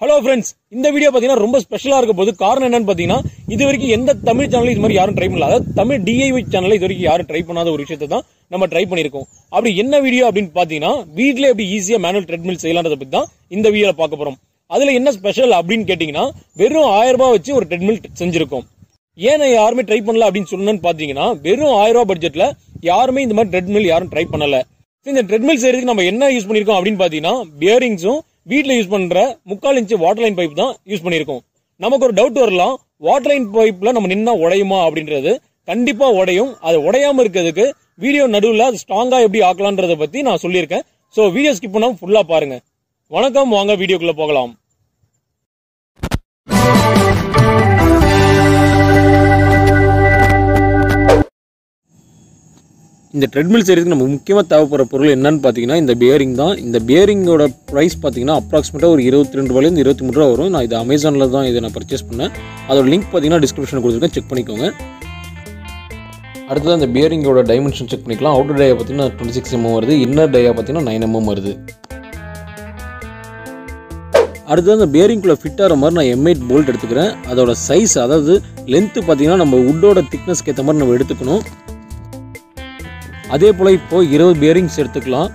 Hello friends இந்த video பார்த்தீங்கன்னா ரொம்ப ஸ்பெஷலாக இருக்க போது காரணம் என்னன்னு பார்த்தீங்கன்னா இது வரைக்கும் எந்த தமிழ் சேனலும் இது மாதிரி யாரும் ட்ரை பண்ணல. அதாவது தமிழ் டிஐவி சேனல்ல இது வரைக்கும் யாரும் ட்ரை பண்ணாத ஒரு விஷயத்தை தான் நம்ம ட்ரை பண்ணியிருக்கோம். அப்படி என்ன வீடியோ அப்படின்னு பார்த்தீங்கன்னா வீட்டில் எப்படி ஈஸியாக மேனுவல் ட்ரெட்மில் செய்யலான்றதை பற்றி தான் இந்த வீடியோவில் பார்க்க போகிறோம் அதில் என்ன ஸ்பெஷல் அப்படின்னு கேட்டிங்கன்னா வெறும் ஆயிரம் ரூபாய் வச்சு ஒரு ட்ரெட்மில் செஞ்சிருக்கோம். ஏன் யாருமே ட்ரை பண்ணல அப்படின்னு சொன்னேன்னு பார்த்தீங்கன்னா வெறும் ஆயிரம் ரூபாய் பட்ஜெட்டில் யாருமே இந்த மாதிரி ட்ரெட்மில் யாரும் ட்ரை பண்ணல. இந்த ட்ரெட்மில் செய்யறதுக்கு நம்ம என்ன யூஸ் பண்ணியிருக்கோம் அப்படின்னு பார்த்தீங்கன்னா பியரிங்ஸும் வீட்டில் யூஸ் பண்ணுற முக்கால் இன்ச்சு வாட்டர் லைன் பைப் தான் யூஸ் பண்ணியிருக்கோம் நமக்கு ஒரு டவுட் வரலாம் வாட்டர் லைன் பைப்பில் நம்ம நின்னா உடையுமா அப்படின்றது. கண்டிப்பாக உடையும். அது உடையாமல் இருக்கிறதுக்கு வீடியோ நடுவில் அது ஸ்ட்ராங்காக எப்படி ஆக்கலான்றத பற்றி நான் சொல்லியிருக்கேன். ஸோ வீடியோ ஸ்கிப் பண்ணாமல் ஃபுல்லாக பாருங்கள் வணக்கம் வாங்க வீடியோக்குள்ளே போகலாம். இந்த ட்ரெட்மில் செய்கிறதுக்கு நம்ம முக்கியமாக தேவைப்படுற பொருள் என்னன்னு பார்த்தீங்கன்னா இந்த பியரிங் தான். இந்த பியரிங்கோட ப்ரைஸ் பார்த்தீங்கன்னா அப்ராக்சிமேட்டாக ஒரு இருபத்தி ரெண்டு ரூபாயிலேருந்து இருபத்தி மூணு ரூபா வரும். நான் இது அமேசானில் தான் இதை நான் பர்ச்சேஸ் பண்ணேன். அதோட லிங்க் பார்த்தீங்கன்னா டிஸ்கிரிப்ஷன் கொடுத்துருக்கேன். செக் பண்ணிக்கோங்க. அடுத்தது அந்த பியரிங்கோட டைமென்ஷன் செக் பண்ணிக்கலாம். அவுட்டர் டயா பார்த்தீங்கன்னா டுவெண்ட்டி சிக்ஸ் எம்எம் வருது. இன்னர் டயா பார்த்தீங்கன்னா நைன் எம்எம் வருது. அடுத்தது அந்த பியரிங்குள்ளே ஃபிட் ஆகிற மாதிரி நான் எம்ஐட் போல்ட் எடுத்துக்கிறேன். அதோட சைஸ் அதாவது லென்த்து பார்த்தீங்கன்னா நம்ம உட்டோட திக்னஸ்க்கு ஏற்ற மாதிரி நம்ம எடுத்துக்கணும். அதே போல் இப்போ இருபது பியரிங்ஸ் எடுத்துக்கலாம்.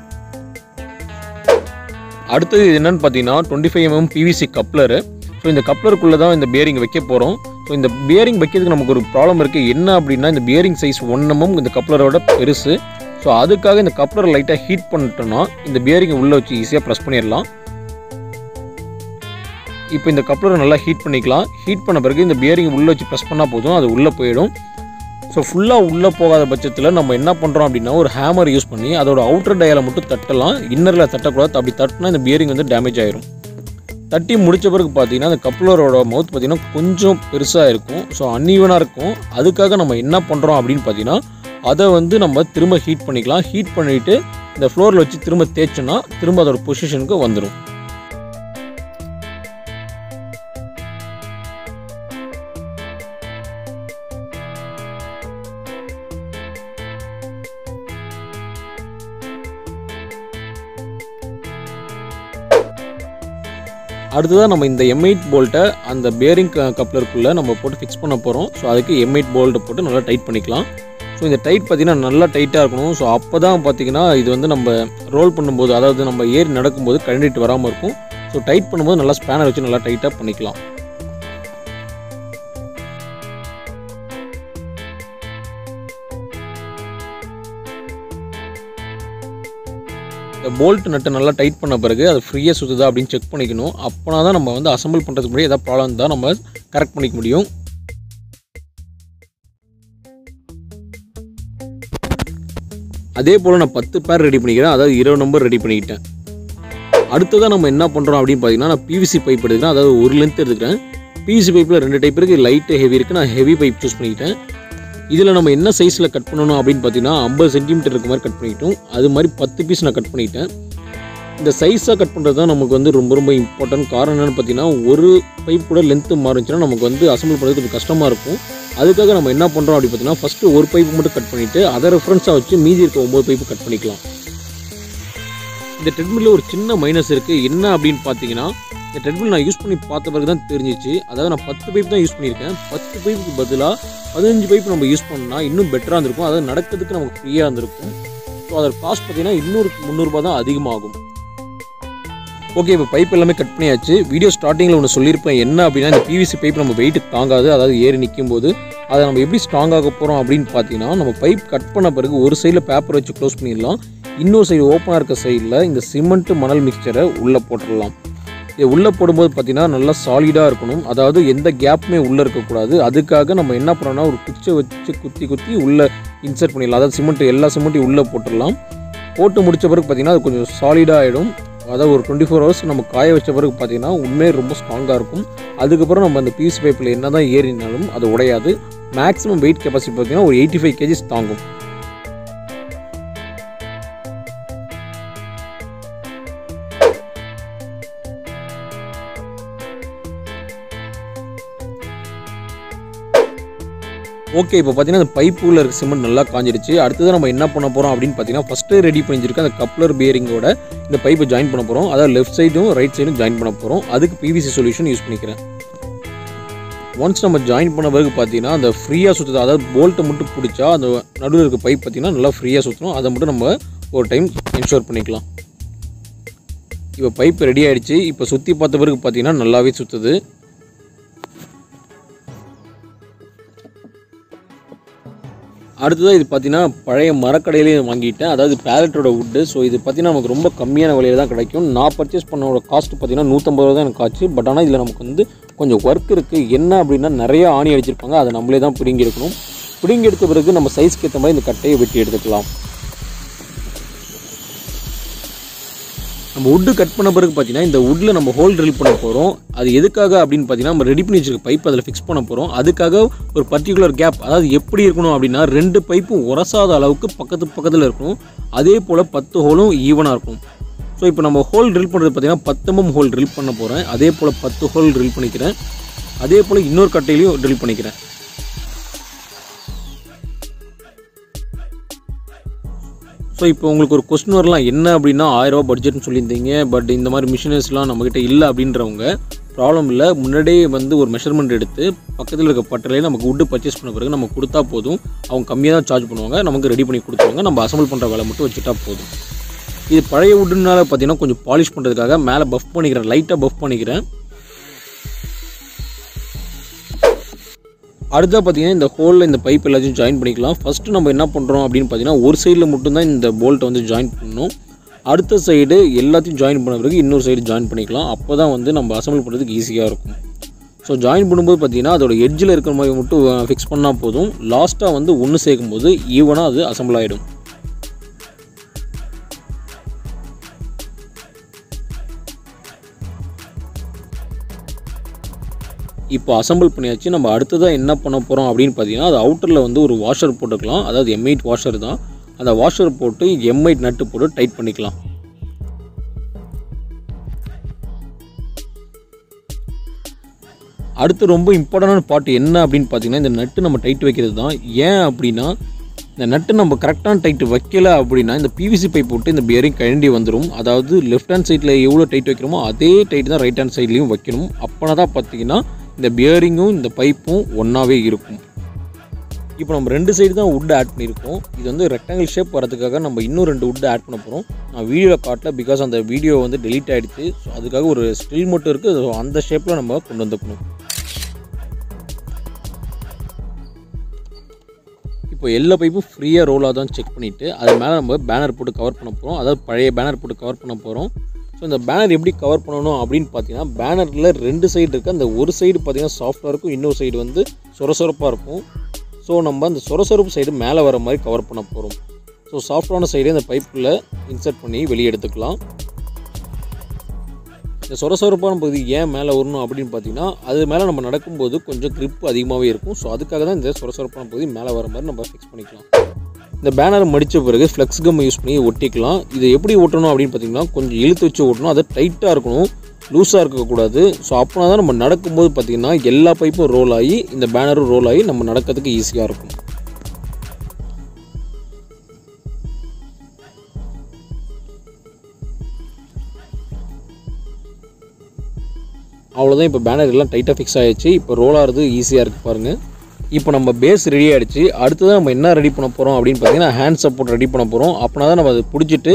அடுத்தது என்னென்னு என்னன்னு பார்த்தீங்கன்னா twenty five mm PVC coupler so இந்த கப்ளருக்குள்ளே தான் இந்த பியரிங் வைக்க போகிறோம் ஸோ இந்த பியரிங் வைக்கிறதுக்கு நமக்கு ஒரு ப்ராப்ளம் இருக்குது என்ன அப்படின்னா இந்த பியரிங் சைஸ் ஒன் இந்த கப்ளரோட பெருசு. ஸோ அதுக்காக இந்த கப்ளர் லைட்டாக ஹீட் பண்ணிட்டோம்னா இந்த பியரிங்கை உள்ளே வச்சு ஈஸியாக ப்ரெஸ் பண்ணிடலாம். இப்போ இந்த கப்ளரை நல்லா ஹீட் பண்ணிக்கலாம். ஹீட் பண்ண பிறகு இந்த பியரிங் உள்ளே வச்சு ப்ரெஸ் பண்ணால் போதும் அது உள்ளே போயிடும். ஸோ ஃபுல்லாக உள்ளே போகாத பட்சத்தில் நம்ம என்ன பண்ணுறோம் அப்படின்னா ஒரு ஹேமர் யூஸ் பண்ணி அதோட அவுட்டர் டயலை மட்டும் தட்டலாம். இன்னரில் தட்டக்கூடாது. அப்படி தட்டினா இந்த பியரிங் வந்து டேமேஜ் ஆயிரும். தட்டி முடித்த பிறகு பார்த்தீங்கன்னா அந்த கப்ளரோட மவுத் பார்த்தீங்கன்னா கொஞ்சம் பெருசாக இருக்கும். ஸோ அன்ஈவனாக இருக்கும். அதுக்காக நம்ம என்ன பண்ணுறோம் அப்படின்னு பார்த்தீங்கன்னா அதை வந்து நம்ம திரும்ப ஹீட் பண்ணிக்கலாம். ஹீட் பண்ணிவிட்டு இந்த ஃப்ளோரில் வச்சு திரும்ப தேய்ச்சோன்னா திரும்ப அதோட பொசிஷனுக்கு வந்துடும் அடுத்ததாக நம்ம இந்த எம்ஐட் போல்ட்டை அந்த பேரிங் கப்ளருக்குள்ளே நம்ம போட்டு ஃபிக்ஸ் பண்ண போகிறோம் ஸோ அதுக்கு எம்ஐட் போல்ட்டை போட்டு நல்லா டைட் பண்ணிக்கலாம். ஸோ இந்த டைட் பார்த்திங்கன்னா நல்லா டைட்டாக இருக்கணும். ஸோ அப்போ தான் பார்த்திங்கன்னா இது வந்து நம்ம ரோல் பண்ணும்போது அதாவது நம்ம ஏறி நடக்கும்போது கழண்டிட்டு வராமல் இருக்கும். ஸோ டைட் பண்ணும்போது நல்லா ஸ்பேனர் வச்சு நல்லா டைட்டாக பண்ணிக்கலாம். போல்ட் நட்டு நல்லா டைட் பண்ண பிறகு அது ஃப்ரீயாக சுற்றுதா அப்படின்னு செக் பண்ணிக்கணும். அப்போனா தான் நம்ம வந்து அசம்பிள் பண்ணுறதுக்கு முன்னாடி ஏதாவது ப்ராப்ளம் தான் நம்ம கரெக்ட் பண்ணிக்க முடியும். அதே போல் நான் பத்து பேர் ரெடி பண்ணிக்கிறேன். அதாவது இருபது நம்பர் ரெடி பண்ணிக்கிட்டேன். அடுத்ததாக நம்ம என்ன பண்ணுறோம் அப்படின்னு பார்த்தீங்கன்னா நான் பிவிசி பைப் எடுக்கிறேன் அதாவது ஒரு லென்த் எடுத்துக்கிறேன். பிவிசி பைப்பில் ரெண்டு டைப் இருக்குது லைட்டு ஹெவி இருக்குது நான் ஹெவி பைப் சூஸ் பண்ணிக்கிட்டேன். இதில் நம்ம என்ன சைஸில் கட் பண்ணணும் அப்படின்னு பார்த்தீங்கன்னா ஐம்பது சென்டிமீட்டர் இருக்க மாதிரி கட் பண்ணிக்கிட்டோம் அது மாதிரி பத்து பீஸ் நான் கட் பண்ணிட்டேன். இந்த சைஸாக கட் பண்ணுறது தான் நமக்கு வந்து ரொம்ப ரொம்ப இம்பார்ட்டன்ட் காரணம் என்னென்னு பார்த்தீங்கன்னா ஒரு பைப் கூட லென்த்து மாறிச்சுன்னா நமக்கு வந்து அசம்பிள் பண்ணுறது கொஞ்சம் கஷ்டமாக இருக்கும். அதுக்காக நம்ம என்ன பண்ணுறோம் அப்படின்னு பார்த்தீங்கன்னா ஃபஸ்ட்டு ஒரு பைப் மட்டும் கட் பண்ணிவிட்டு அதை ரெஃபரன்ஸாக வச்சு மீதி இருக்க ஒம்பது பைப்பு கட் பண்ணிக்கலாம். இந்த ட்ரெட்மில்ல ஒரு சின்ன மைனஸ் இருக்குது என்ன அப்படின்னு பார்த்தீங்கன்னா இந்த ட்ரெட்மில் நான் யூஸ் பண்ணி பார்த்த பிறகு தான் தெரிஞ்சிச்சு. அதாவது நான் பத்து பைப் தான் யூஸ் பண்ணியிருக்கேன். பத்து பைப்புக்கு பதிலாக பதினஞ்சு பைப் நம்ம யூஸ் பண்ணால் இன்னும் பெட்டராக இருந்திருக்கும். அதாவது நடக்கிறதுக்கு நமக்கு ஃப்ரீயாக இருந்திருக்கும். ஸோ அதோட காஸ்ட் பார்த்தீங்கன்னா இன்னொரு முந்நூறுபா தான் அதிகமாகும். ஓகே இப்போ பைப் எல்லாமே கட் பண்ணியாச்சு. வீடியோ ஸ்டார்டிங்கில் ஒன்று சொல்லியிருப்பேன். என்ன அப்படின்னா இந்த பிவிசி பைப் நம்ம வெயிட் தாங்காது. அதாவது ஏறி நிற்கும் போது அதை நம்ம எப்படி ஸ்ட்ராங் ஆக போகிறோம் அப்படின்னு பார்த்தீங்கன்னா நம்ம பைப் கட் பண்ண பிறகு ஒரு சைடில் பேப்பர் வச்சு க்ளோஸ் பண்ணிடலாம். இன்னொரு சைடு ஓப்பனாக இருக்க சைடில் இந்த சிமெண்ட்டு மணல் மிக்சரை உள்ளே போட்டுடலாம். இது உள்ளே போடும்போது பார்த்தீங்கன்னா நல்லா சாலிடாக இருக்கணும். அதாவது எந்த கேப்புமே உள்ளே இருக்கக்கூடாது. அதுக்காக நம்ம என்ன பண்ணோம்னா ஒரு குச்சை வச்சு குத்தி குத்தி உள்ளே இன்சர்ட் பண்ணிடலாம். அதாவது சிமெண்ட் எல்லா சிமெண்ட்டையும் உள்ளே போட்டுடலாம். போட்டு முடித்த பிறகு பார்த்தீங்கன்னா அது கொஞ்சம் சாலிடாக ஆகிடும் அதாவது ஒரு டுவெண்ட்டி ஃபோர் ஹவர்ஸ் நம்ம காய வச்ச பிறகு பார்த்தீங்கன்னா உண்மையே ரொம்ப ஸ்ட்ராங்காக இருக்கும். அதுக்கப்புறம் நம்ம அந்த பீஸ் பைப்பில் என்ன தான் ஏறினாலும் அது உடையாது. மேக்ஸிமம் வெயிட் கெப்பாசிட்டி பார்த்தீங்கன்னா ஒரு எயிட்டி ஃபைவ் கேஜிஸ் தாங்கும். ஓகே இப்போ பார்த்தீங்கன்னா அந்த பைப்புள்ள இருக்க சிமெண்ட் நல்லா காஞ்சிருச்சு. அடுத்தது நம்ம என்ன பண்ண போகிறோம் அப்படின்னு பார்த்தீங்கன்னா ஃபஸ்ட்டு ரெடி பண்ணிச்சிருக்க அந்த கப்ளர் பியரிங்கோட இந்த பைப்பை ஜாயின் பண்ண போகிறோம் அதாவது லெஃப்ட் சைடும் ரைட் சைடும் ஜாயின் பண்ண போகிறோம் அதுக்கு பிவிசி சொல்யூஷன் யூஸ் பண்ணிக்கிறேன். ஒன்ஸ் நம்ம ஜாயின் பண்ண பிறகு பார்த்தீங்கன்னா அந்த ஃப்ரீயாக சுற்றுது அதாவது போல்ட்டை மட்டும் பிடிச்சா அந்த நடுவில் இருக்க பைப் பார்த்தீங்கன்னா நல்லா ஃப்ரீயாக சுற்றணும் அதை மட்டும் நம்ம ஒரு டைம் என்ஷோர் பண்ணிக்கலாம். இப்போ பைப் ரெடி ஆகிடுச்சு இப்போ சுற்றி பார்த்த பிறகு பார்த்தீங்கன்னா நல்லாவே சுற்றுது அடுத்ததாக இது பார்த்தீங்கன்னா பழைய மரக்கடையிலே வாங்கிட்டேன். அதாவது பேலட்டோட வுட்டு ஸோ இது பார்த்தீங்கன்னா நமக்கு ரொம்ப கம்மியான விலையில தான் கிடைக்கும். நான் பர்ச்சேஸ் பண்ணோட காஸ்ட் பார்த்தீங்கன்னா நூற்றம்பது ரூபா தான் எனக்கு ஆச்சு. பட் ஆனால் இதில் நமக்கு வந்து கொஞ்சம் ஒர்க் இருக்குது என்ன அப்படின்னா நிறைய ஆணி அடிச்சிருப்பாங்க. அதை நம்மளே தான் பிடுங்கி எடுக்கணும். பிடுங்கி எடுத்த பிறகு நம்ம சைஸ்க்கு ஏற்ற மாதிரி இந்த கட்டையை வெட்டி எடுத்துக்கலாம். நம்ம வுட்டு கட் பண்ண பிறகு பார்த்தீங்கன்னா இந்த வுட்டில் நம்ம ஹோல் ட்ரில் பண்ண போகிறோம் அது எதுக்காக அப்படின்னு பார்த்தீங்கன்னா நம்ம ரெடி பண்ணி வச்சிருக்க பைப் அதில் ஃபிக்ஸ் பண்ண போகிறோம் அதுக்காக ஒரு பர்டிகுலர் கேப் அதாவது எப்படி இருக்கணும் அப்படின்னா ரெண்டு பைப்பும் உரசாத அளவுக்கு பக்கத்து பக்கத்தில் இருக்கணும். அதே போல் பத்து ஹோலும் ஈவனாக இருக்கும் ஸோ இப்போ நம்ம ஹோல் ட்ரில் பண்ணுறது பார்த்தீங்கன்னா பத்தம்பம் ஹோல் ட்ரில் பண்ண போகிறேன் அதே போல் பத்து ஹோல் ட்ரில் பண்ணிக்கிறேன். அதே போல் இன்னொரு கட்டையிலையும் ட்ரில் பண்ணிக்கிறேன். ஸோ இப்போ உங்களுக்கு ஒரு கொஸ்டின் வரலாம். என்ன அப்படின்னா ஆயிரரூபா பட்ஜெட்னு சொல்லியிருந்தீங்க. பட் இந்த மாதிரி மிஷினரிஸ்லாம் நம்மக்கிட்ட இல்லை அப்படின்றவங்க ப்ராப்ளம் இல்லை. முன்னாடியே வந்து ஒரு மெஷர்மெண்ட் எடுத்து பக்கத்தில் இருக்க பட்டலையே நமக்கு வுட்டு பர்ச்சேஸ் பண்ண பிறகு நம்ம கொடுத்தா போதும். அவங்க கம்மியாக தான் சார்ஜ் பண்ணுவாங்க. நமக்கு ரெடி பண்ணி கொடுத்துருவாங்க. நம்ம அசம்பிள் பண்ணுற வேலை மட்டும் வச்சுட்டா போதும். இது பழைய உட்டுனால பார்த்தீங்கன்னா கொஞ்சம் பாலிஷ் பண்ணுறதுக்காக மேலே பஃப் பண்ணிக்கிறேன். லைட்டாக பஃப் பண்ணிக்கிறேன். அடுத்தா பார்த்தீங்கன்னா இந்த ஹோலில் இந்த பைப் எல்லாத்தையும் ஜாயின் பண்ணிக்கலாம். ஃபஸ்ட்டு நம்ம என்ன பண்ணுறோம் அப்படின்னு பார்த்தீங்கன்னா ஒரு சைடில் மட்டும்தான் இந்த போல்ட்டை வந்து ஜாயின் பண்ணணும். அடுத்த சைடு எல்லாத்தையும் ஜாயின் பண்ண பிறகு இன்னொரு சைடு ஜாயின் பண்ணிக்கலாம். அப்போ தான் வந்து நம்ம அசம்பிள் பண்ணுறதுக்கு ஈஸியாக இருக்கும். ஸோ ஜாயின் பண்ணும்போது பார்த்தீங்கன்னா அதோட எட்ஜில் இருக்கிற மாதிரி மட்டும் ஃபிக்ஸ் பண்ணால் போதும். லாஸ்ட்டாக வந்து ஒன்று சேர்க்கும் போது ஈவனாக அது அசம்பிள் ஆகிடும் இப்போ அசம்பிள் பண்ணியாச்சு நம்ம அடுத்ததாக என்ன பண்ண போகிறோம் அப்படின்னு பார்த்தீங்கன்னா அது அவுட்டரில் வந்து ஒரு வாஷர் போட்டுக்கலாம். அதாவது எம்ஐட் வாஷர் தான். அந்த வாஷர் போட்டு எம்ஐட் நட்டு போட்டு டைட் பண்ணிக்கலாம். அடுத்து ரொம்ப இம்பார்ட்டண்டான பார்ட் என்ன அப்படின்னு பார்த்தீங்கன்னா இந்த நட்டு நம்ம டைட் வைக்கிறது தான். ஏன் அப்படின்னா இந்த நட்டு நம்ம கரெக்டான டைட் வைக்கல அப்படின்னா இந்த பிவிசி பைப் போட்டு இந்த பியரிங் கழண்டி வந்துடும் அதாவது லெஃப்ட் ஹேண்ட் சைடில் எவ்வளோ டைட் வைக்கிறோமோ அதே டைட் தான் ரைட் ஹேண்ட் சைட்லேயும் வைக்கணும். அப்போனா தான் பார்த்தீங்கன்னா இந்த பியரிங்கும் இந்த பைப்பும் ஒன்றாவே இருக்கும். இப்போ நம்ம ரெண்டு சைடு தான் வுட் ஆட் பண்ணியிருக்கோம். இது வந்து ரெக்டாங்கிள் ஷேப் வரதுக்காக நம்ம இன்னும் ரெண்டு வுட் ஆட் பண்ண போகிறோம் நான் வீடியோவில் காட்டல பிகாஸ் அந்த வீடியோ வந்து டெலீட் ஆகிடுச்சு ஸோ அதுக்காக ஒரு ஸ்டில் மட்டும் இருக்குது ஸோ அந்த ஷேப்பில் நம்ம கொண்டு வந்துக்கணும் இப்போ எல்லா பைப்பும் ஃப்ரீயாக ரோலாக தான் செக் பண்ணிவிட்டு அது மேலே நம்ம பேனர் போட்டு கவர் பண்ண போகிறோம் அதாவது பழைய பேனர் போட்டு கவர் பண்ண போகிறோம் ஸோ இந்த பேனர் எப்படி கவர் பண்ணணும் அப்படின்னு பார்த்தீங்கன்னா பேனரில் ரெண்டு சைடு இருக்குது அந்த ஒரு சைடு பார்த்திங்கன்னா சாஃப்டாக இருக்கும். இன்னொரு சைடு வந்து சொரசொரப்பாக இருக்கும். ஸோ நம்ம அந்த சொரசொரப்பு சைடு மேலே வர மாதிரி கவர் பண்ண போகிறோம் ஸோ சாஃப்டான சைடு அந்த பைப்பில் இன்சர்ட் பண்ணி வெளியே எடுத்துக்கலாம். இந்த சொரசொரப்பான பகுதி ஏன் மேலே வரணும் அப்படின்னு பார்த்தீங்கன்னா அது மேலே நம்ம நடக்கும்போது கொஞ்சம் க்ரிப் அதிகமாகவே இருக்கும். ஸோ அதுக்காக தான் இந்த சொரசொரப்பான பகுதி மேலே வர மாதிரி நம்ம ஃபிக்ஸ் பண்ணிக்கலாம். இந்த பேனரை மடித்த பிறகு ஃப்ளெக்ஸ் கம் யூஸ் பண்ணி ஒட்டிக்கலாம். இதை எப்படி ஒட்டணும் அப்படின்னு பார்த்தீங்கன்னா கொஞ்சம் இழுத்து வச்சு ஒட்டணும். அது டைட்டாக இருக்கணும். லூஸாக இருக்கக்கூடாது. ஸோ அப்போனா தான் நம்ம நடக்கும்போது பார்த்தீங்கன்னா எல்லா பைப்பும் ரோல் ஆகி இந்த பேனரும் ரோல் ஆகி நம்ம நடக்கிறதுக்கு ஈஸியாக இருக்கும். அவ்வளோதான் இப்போ பேனர் எல்லாம் டைட்டாக ஃபிக்ஸ் ஆகிடுச்சு இப்போ ரோல் ஆகிறது ஈஸியாக இருக்குது பாருங்கள் இப்போ நம்ம பேஸ் ரெடி ஆகிடுச்சு அடுத்ததான் நம்ம என்ன ரெடி பண்ண போகிறோம் அப்படின்னு பார்த்தீங்கன்னா ஹேண்ட் சப்போர்ட் ரெடி பண்ண போகிறோம் அப்படின்னா தான் நம்ம அதை பிடிச்சிட்டு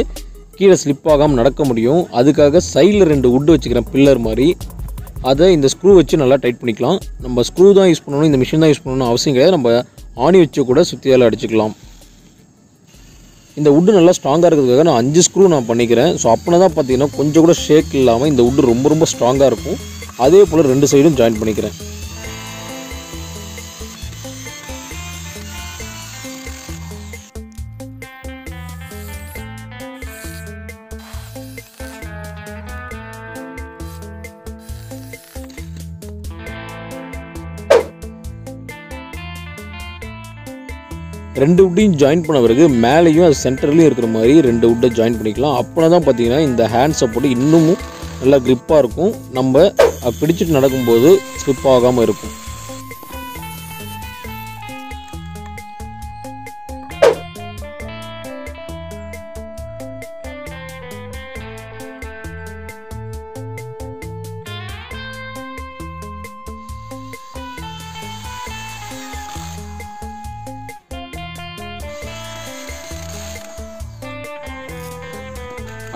கீழே ஸ்லிப் ஆகாமல் நடக்க முடியும். அதுக்காக சைடில் ரெண்டு உட்டு வச்சுக்கிறேன் பில்லர் மாதிரி அதை இந்த ஸ்க்ரூ வச்சு நல்லா டைட் பண்ணிக்கலாம். நம்ம ஸ்க்ரூ தான் யூஸ் பண்ணணும் இந்த மிஷின் தான் யூஸ் பண்ணணும் அவசியம் கிடையாது. நம்ம ஆணி வச்சு கூட சுற்றியால் அடிச்சுக்கலாம். இந்த உட்டு நல்லா ஸ்ட்ராங்காக இருக்கிறதுக்காக நான் அஞ்சு ஸ்க்ரூ நான் பண்ணிக்கிறேன். ஸோ அப்போனா தான் பார்த்தீங்கன்னா கொஞ்சம் கூட ஷேக் இல்லாமல் இந்த உட்டு ரொம்ப ரொம்ப ஸ்ட்ராங்காக இருக்கும். அதே போல் ரெண்டு சைடும் ஜாயின் பண்ணிக்கிறேன். ரெண்டு உட்டையும் ஜாயின் பண்ண பிறகு மேலேயும் அது சென்டர்லேயும் இருக்கிற மாதிரி ரெண்டு உட்டை ஜாயின் பண்ணிக்கலாம். அப்போனா தான் பார்த்தீங்கன்னா இந்த ஹேண்ட் சப்போர்ட் இன்னமும் நல்லா க்ரிப்பாக இருக்கும். நம்ம பிடிச்சிட்டு நடக்கும்போது ஸ்லிப் ஆகாமல் இருக்கும்.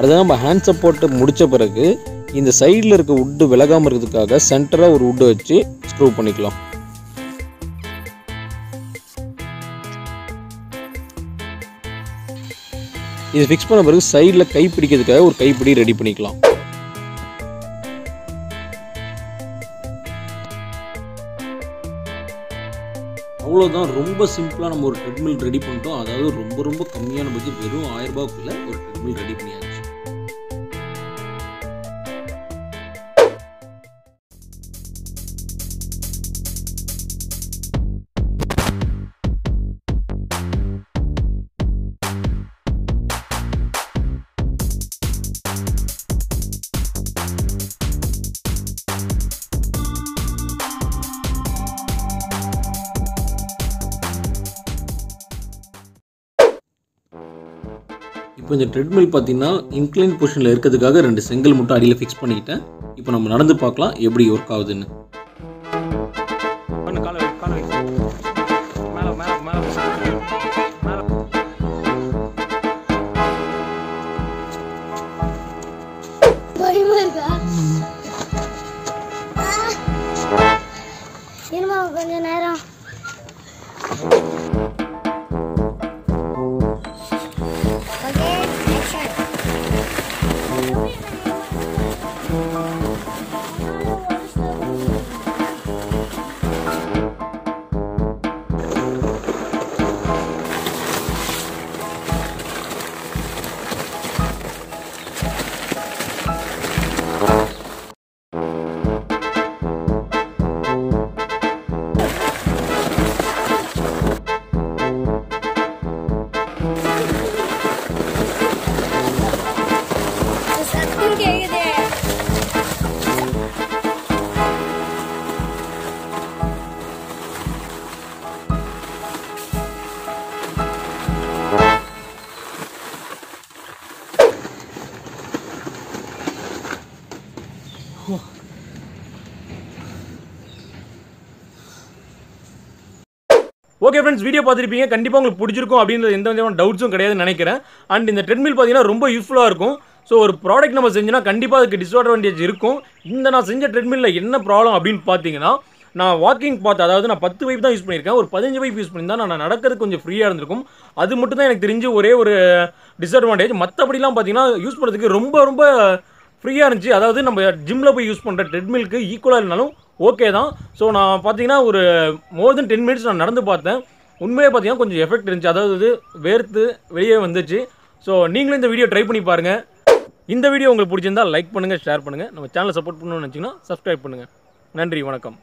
அடுத்தது நம்ம ஹேண்ட் சப்போர்ட்டு முடித்த பிறகு இந்த சைடில் இருக்க உட்டு விலகாமல் இருக்கிறதுக்காக சென்டராக ஒரு உட்டு வச்சு ஸ்க்ரூ பண்ணிக்கலாம். இது ஃபிக்ஸ் பண்ண பிறகு சைடில் கை பிடிக்கிறதுக்காக ஒரு கைப்பிடி ரெடி பண்ணிக்கலாம். அவ்வளோதான் ரொம்ப சிம்பிளாக நம்ம ஒரு ட்ரெட்மில் ரெடி பண்ணிட்டோம். அதாவது ரொம்ப ரொம்ப கம்மியான பட்ஜெட் வெறும் ஆயிரம் ரூபாய்க்குள்ள ஒரு ட்ரெட்மில் ரெடி பண்ணியாச்சு. இப்போ இந்த ட்ரெட்மில் பார்த்தீங்கன்னா இன்க்ளைன் பொசிஷனில் இருக்கிறதுக்காக ரெண்டு செங்கல் மட்டும் அடியில் ஃபிக்ஸ் பண்ணிக்கிட்டேன். இப்போ நம்ம நடந்து பார்க்கலாம் எப்படி ஒர்க் ஆகுதுன்னு. ஓகே ஃப்ரெண்ட்ஸ் வீடியோ பார்த்துருப்பீங்க. கண்டிப்பாக உங்களுக்கு பிடிச்சிருக்கும் அப்படின்றது எந்த விதமான டவுட்ஸும் கிடையாதுன்னு நினைக்கிறேன். அண்ட் இந்த ட்ரெட்மில் பார்த்தீங்கன்னா ரொம்ப யூஸ்ஃபுல்லாக இருக்கும். ஸோ ஒரு ப்ராடக்ட் நம்ம செஞ்சோன்னா கண்டிப்பாக அதுக்கு டிஸ்அட்வான்டேஜ் இருக்கும். இந்த நான் செஞ்ச ட்ரெட்மில்ல என்ன ப்ராப்ளம் அப்படின்னு பார்த்தீங்கன்னா நான் வாக்கிங் பார்த்து அதாவது நான் பத்து வைப் தான் யூஸ் பண்ணியிருக்கேன். ஒரு பதினஞ்சு வைப் யூஸ் பண்ணியிருந்தா நான் நடக்கிறது கொஞ்சம் ஃப்ரீயாக இருந்திருக்கும். அது மட்டும் தான் எனக்கு தெரிஞ்சு ஒரே ஒரு டிஸ்அட்வான்டேஜ் மற்றபடிலாம் பார்த்தீங்கன்னா யூஸ் பண்ணுறதுக்கு ரொம்ப ரொம்ப ஃப்ரீயாக இருந்துச்சு. அதாவது நம்ம ஜிம்மில் போய் யூஸ் பண்ணுற ட்ரெட்மில்க்கு ஈக்குவலாக இருந்தாலும் ஓகே தான். ஸோ நான் பார்த்தீங்கன்னா ஒரு மோர் தென் டென் மினிட்ஸ் நான் நடந்து பார்த்தேன். உண்மையே பார்த்தீங்கன்னா கொஞ்சம் எஃபெக்ட் இருந்துச்சு. அதாவது வேர்த்து வெளியே வந்துச்சு. ஸோ நீங்களும் இந்த வீடியோ ட்ரை பண்ணி பாருங்கள் இந்த வீடியோ உங்களுக்கு பிடிச்சிருந்தா லைக் பண்ணுங்கள் ஷேர் பண்ணுங்கள் நம்ம சேனலை சப்போர்ட் பண்ணணும்னு நினச்சிங்கன்னா சப்ஸ்கிரைப் பண்ணுங்கள் நன்றி வணக்கம்.